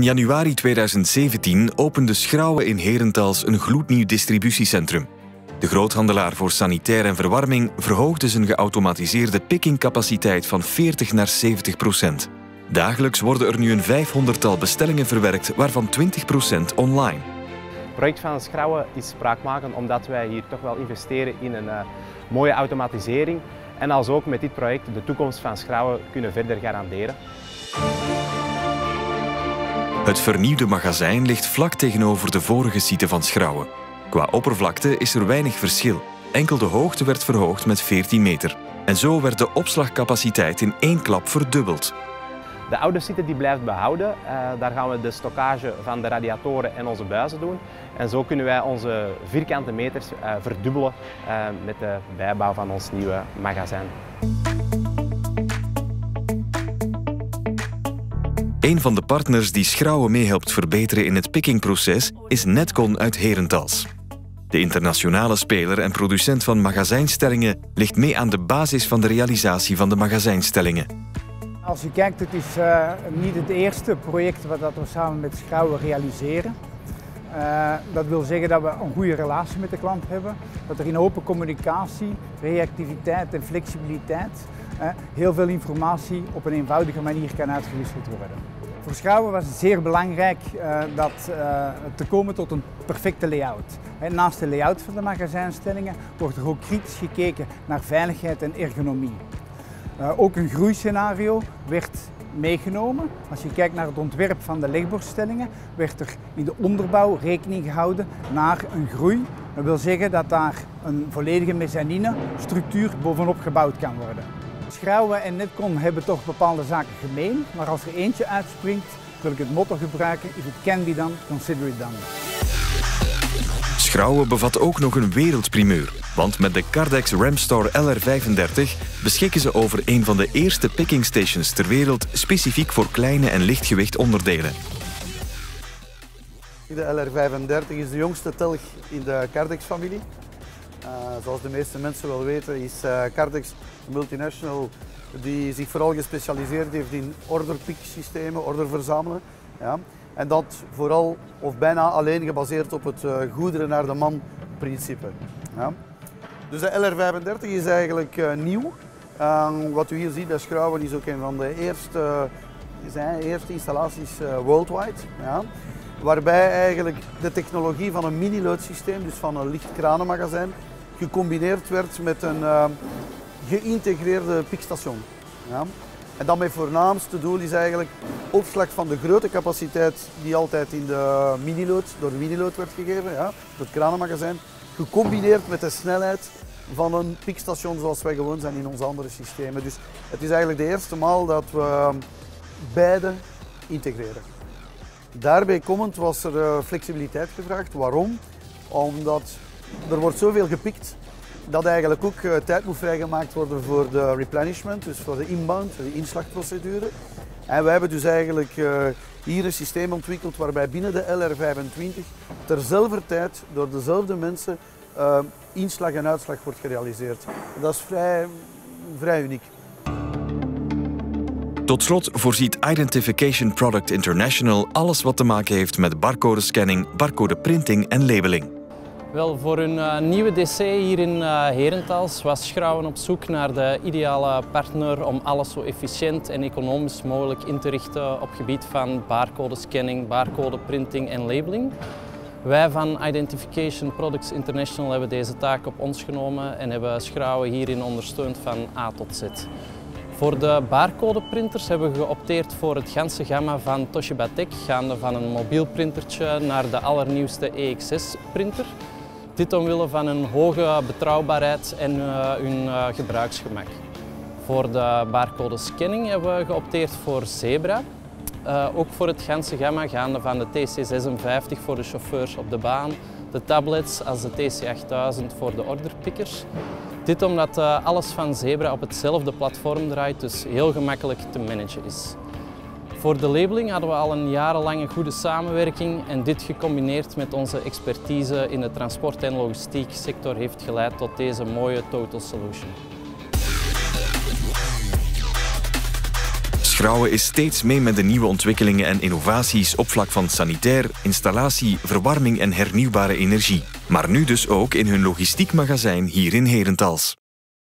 In januari 2017 opende Schrouwen in Herentals een gloednieuw distributiecentrum. De groothandelaar voor sanitair en verwarming verhoogde zijn geautomatiseerde pickingcapaciteit van 40 naar 70 procent. Dagelijks worden er nu een 500-tal bestellingen verwerkt, waarvan 20 procent online. Het project van Schrouwen is spraakmakend omdat wij hier toch wel investeren in een uh, mooie automatisering en als ook met dit project de toekomst van Schrouwen kunnen verder garanderen. Het vernieuwde magazijn ligt vlak tegenover de vorige site van Schrouwen. Qua oppervlakte is er weinig verschil. Enkel de hoogte werd verhoogd met 14 meter. En zo werd de opslagcapaciteit in één klap verdubbeld. De oude site die blijft behouden. Uh, daar gaan we de stockage van de radiatoren en onze buizen doen. En zo kunnen wij onze vierkante meters uh, verdubbelen uh, met de bijbouw van ons nieuwe magazijn. Een van de partners die Schrouwen meehelpt verbeteren in het pickingproces is Netcon uit Herentals. De internationale speler en producent van magazijnstellingen ligt mee aan de basis van de realisatie van de magazijnstellingen. Als je kijkt, het is uh, niet het eerste project wat we samen met Schrouwen realiseren. Uh, dat wil zeggen dat we een goede relatie met de klant hebben, dat er in open communicatie, reactiviteit en flexibiliteit uh, heel veel informatie op een eenvoudige manier kan uitgewisseld worden. Voor Schrouwen was het zeer belangrijk uh, dat, te komen tot een perfecte layout. Naast de layout van de magazijnstellingen wordt er ook kritisch gekeken naar veiligheid en ergonomie. ook een groeiscenario werd meegenomen. Als je kijkt naar het ontwerp van de legborststellingen, werd er in de onderbouw rekening gehouden naar een groei. Dat wil zeggen dat daar een volledige mezzanine structuur bovenop gebouwd kan worden. Schrouwen en Netcon hebben toch bepaalde zaken gemeen, maar als er eentje uitspringt, wil ik het motto gebruiken: if it can be done, consider it done. Schrouwen bevat ook nog een wereldprimeur. Want met de Cardex Ramstar LR35 beschikken ze over een van de eerste picking stations ter wereld specifiek voor kleine en lichtgewicht onderdelen. De LR35 is de jongste telg in de Cardex-familie. Uh, zoals de meeste mensen wel weten is uh, Cardex een multinational die zich vooral gespecialiseerd heeft in orderpick systemen, order verzamelen. Ja. En dat vooral of bijna alleen gebaseerd op het uh, goederen naar de man principe. Ja. Dus de LR35 is eigenlijk nieuw. Uh, wat u hier ziet bij Schrouwen is ook een van de eerste, zijn eerste installaties worldwide. Ja. Waarbij eigenlijk de technologie van een mini-loodsysteem, dus van een licht kranenmagazijn, gecombineerd werd met een geïntegreerde pikstation. Ja. En dan mijn voornaamste doel is eigenlijk opslag van de grote capaciteit die altijd in de minilood, door de minilood werd gegeven, ja, door het kranenmagazijn, gecombineerd met de snelheid van een piekstation zoals wij gewoon zijn in onze andere systemen. Dus het is eigenlijk de eerste maal dat we beide integreren. Daarbij komend was er eh, flexibiliteit gevraagd. Waarom? Omdat er wordt zoveel gepikt dat eigenlijk ook eh, tijd moet vrijgemaakt worden voor de replenishment, dus voor de inbound, de inslagprocedure. En wij hebben dus eigenlijk uh, hier een systeem ontwikkeld waarbij binnen de LR25 terzelfde tijd door dezelfde mensen inslag en uitslag wordt gerealiseerd. Dat is vrij, vrij uniek. Tot slot voorziet Identification Product International alles wat te maken heeft met barcode-scanning, barcode-printing en labeling. Wel, voor een uh, nieuwe DC hier in uh, Herentals was Schrouwen op zoek naar de ideale partner om alles zo efficiënt en economisch mogelijk in te richten op gebied van barcode-scanning, barcode-printing en labeling. Wij van Identification Products International hebben deze taak op ons genomen en hebben Schrouwen hierin ondersteund van A tot Z. Voor de barcodeprinters hebben we geopteerd voor het ganse gamma van Toshiba Tech, gaande van een mobiel printertje naar de allernieuwste EXS-printer. Dit omwille van een hoge betrouwbaarheid en uh, hun uh, gebruiksgemak. Voor de barcode scanning hebben we geopteerd voor Zebra. Uh, ook voor het ganse gamma gaande van de TC56 voor de chauffeurs op de baan, de tablets als de TC8000 voor de orderpickers. Dit omdat alles van Zebra op hetzelfde platform draait, dus heel gemakkelijk te managen is. Voor de labeling hadden we al een jarenlange goede samenwerking en dit gecombineerd met onze expertise in de transport- en logistiek sector heeft geleid tot deze mooie total solution. Grauwe is steeds mee met de nieuwe ontwikkelingen en innovaties op vlak van sanitair, installatie, verwarming en hernieuwbare energie. Maar nu dus ook in hun logistiek magazijn hier in Herentals.